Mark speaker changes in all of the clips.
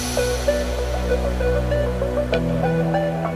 Speaker 1: Thank you.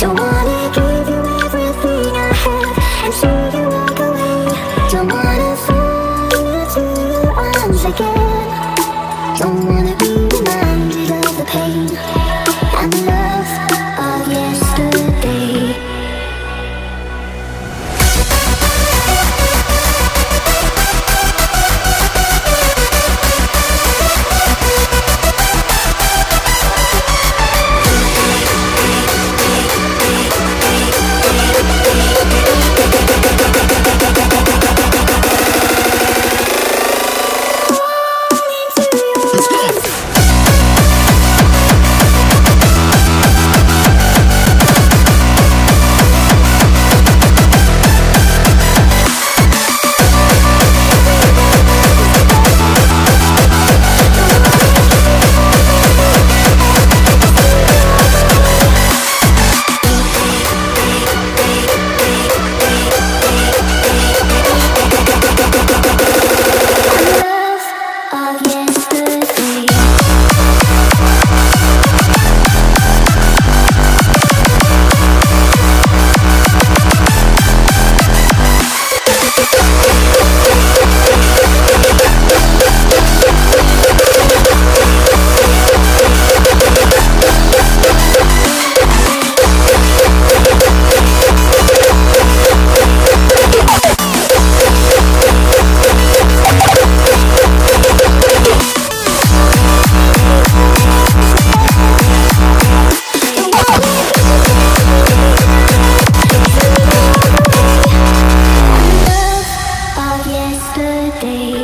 Speaker 1: Don't wanna give you everything I have and see you walk away. Don't wanna.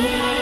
Speaker 1: Yeah.